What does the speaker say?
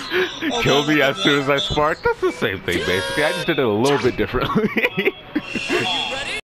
Kill me as soon as I spark. That's the same thing, basically. I just did it a little bit differently.